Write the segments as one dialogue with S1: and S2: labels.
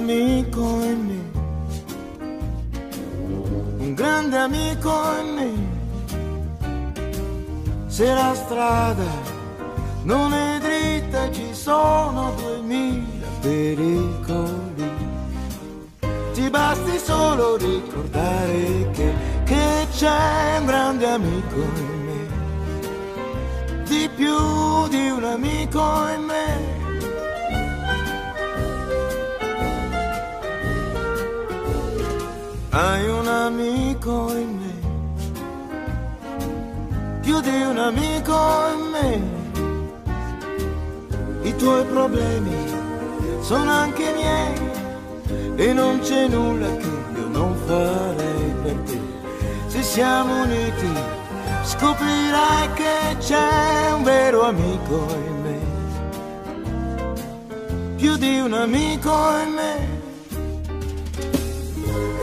S1: amico in me, un grande amico in me. Se la strada non è dritta ci sono duemila pericoli, ti basti solo ricordare che, che c'è un grande amico in me, di più di un amico in me. Hai un amico in me, più di un amico in me. I tuoi problemi sono anche miei e non c'è nulla che io non farei per te. Se siamo uniti scoprirai che c'è un vero amico in me, più di un amico in me.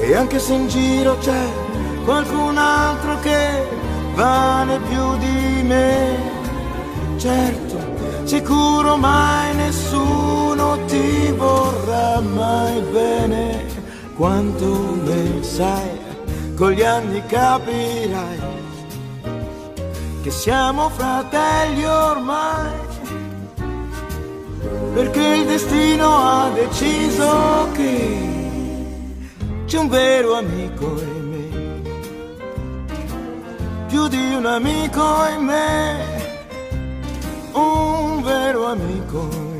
S1: E anche se in giro c'è qualcun altro che vale più di me, certo, sicuro mai nessuno ti vorrà mai bene. Quanto me sai, con gli anni capirai che siamo fratelli ormai, perché il destino ha deciso che c'è un vero amico in me, più di un amico in me, un vero amico in me.